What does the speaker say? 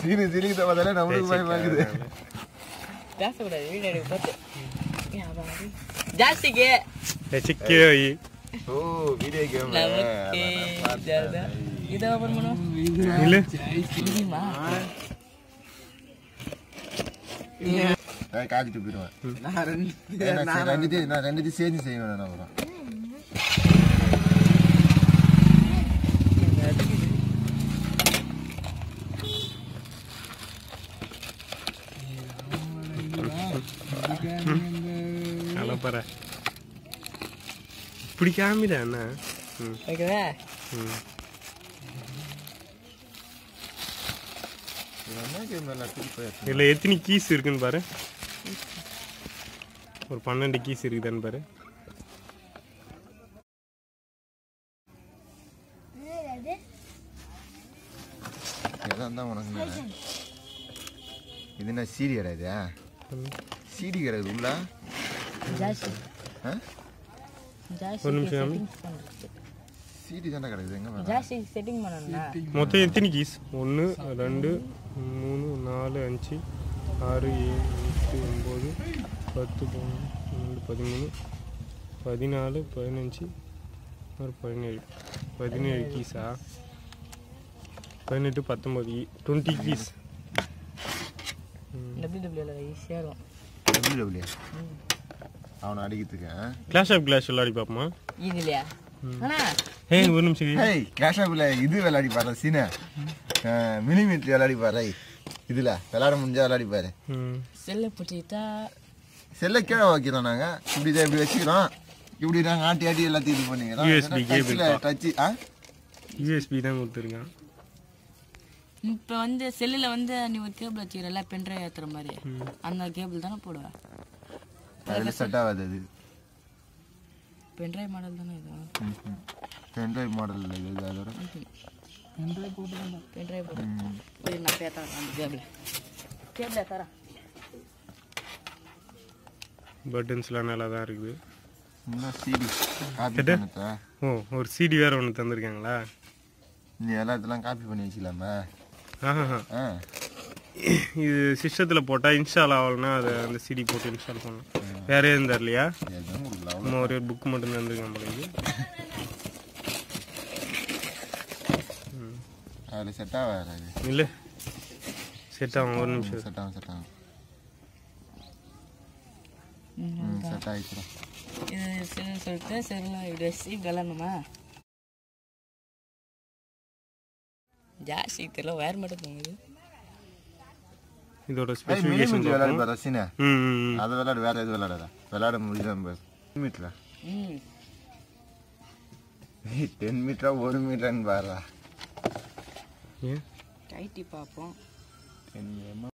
සීනි සිලි තමතල නමුරු මයි මගේද දැසුර වීඩියෝ උපත යාබාරි දැසිගේ එචික්කේයි ඕ වීඩියෝ ගේම් නමුත් ඉදද ඉදව මන මොන ඉල ඉලි මා ඒ කාටි තුබිරෝ නහරන් නහරන් නහරන් දිසේ දිසේ නනවර அலப்பற இப்படி காமிடா அண்ணா திருப்பி இதில் எத்தனை கீஸ் இருக்குன்னு பாரு ஒரு பன்னெண்டு கீஸ் இருக்குதான்னு பாரு இதான் தான் உனக்கு? இது என்ன சீடி கடை இது சீடி கடை இது உள்ள ஒரு நிமிஷம் சீடி தானே கிடக்குது எங்க ஜாஸ்தி செட்டிங் மொத்தம் எத்தனை கீஸ் ஒன்று ரெண்டு மூணு நாலு அஞ்சு ஆறு ஏழு எட்டு ஒம்பது பத்து பன்னெண்டு பதிமூணு பதினாலு பதினஞ்சு ஒரு பதினேழு. பதினேழு கீஸா பதினெட்டு பத்தொம்பது டுவெண்ட்டி கீஸ் ஈஸியாக இருக்கும். டபிள்யூ அவனை அடிக்கிறதுக்கு ஆ? கிளாஷ் ஆஃப் கிளாஷ் விளையாடி பார்ப்போமா? இது இல்லையா? ஆனா ஏய் ஒரு நிமிஷம். ஹேய் கிளாஷ் ஆஃப்ல இது விளையாடி பாரு சீன. மினிமீட்டர் விளையாடி பாரு இதுல விளையாட முடிஞ்சா விளையாடி பாரு. செல்லை பிடிச்சிட்டா செல்ல கீழே வைக்கிறோம் நாங்க. இப்படி இதை இப்படி வச்சுக்கிறோம். இப்படி நாங்க ஆட்டி ஆட்டி எல்லாத்தையும் இது பண்ணிக்கிறோம். டச்சு ஆ? யூஎஸ்பி தான் கொடுத்துருக்கான். இப்போ வந்து செல்லில் வந்து நீ ஒரு கேபிள் வச்சுக்கிறல பென்ட்ரைவ் ஏற்றுற மாதிரி? அந்த கேபிள் தானே போடுவேன் அதில் செட் ஆகாது அது. பென்ட்ரைவ் மாடல் தானே இது? பென்ட்ரைவ் மாடல் இது அதோட. பென்ட்ரைவ் போடு. இது நான் பேத்தறேன் அந்த கேபிள் கேபிள் தரேன். பட்டன்ஸ்லாம் நல்லா தான் இருக்குது. இன்னும் சிடி ஓ ஒரு சிடி வேற ஒன்று தந்திருக்காங்களா? நீ எல்லாத்தெல்லாம் காப்பி பண்ணி வச்சுக்கலாமா. இது சிஸ்டத்தில் போட்டால் இன்ஸ்டால் ஆகலைன்னா அதை அந்த சிடி போட்டு இன்ஸ்டால் பண்ணலாம். வேற எதுவும் தரலையா நம்ம ஒரே புக் மட்டும் தந்துருக்காங்க போல இது. அதில் செட் ஆகாது இல்லை. செட் ஆகும் ஒரு நிமிஷம். செட் ஆகும் செட் ஆகும். ம் செட் ஆகிக்கிறோம் இது செல் சொல்லிட்டு செல்லில் இப்படி வச்சு விளாடணுமா ஜாஸ்தி தெரியல ஒயர் மட்டும் போகுது இதோட ஸ்பெசிஃபிகேஷன் விளையாடி பாரு ரசினே ம் ம், ம் அதை விளையாடு வேற எதுவும் விளையாடாத விளையாட முடியல மீட்டரா ம் டென் மீட்டரா ஒரு மீட்டர்னு பாருடா ஏன் டைட்டி பார்ப்போம்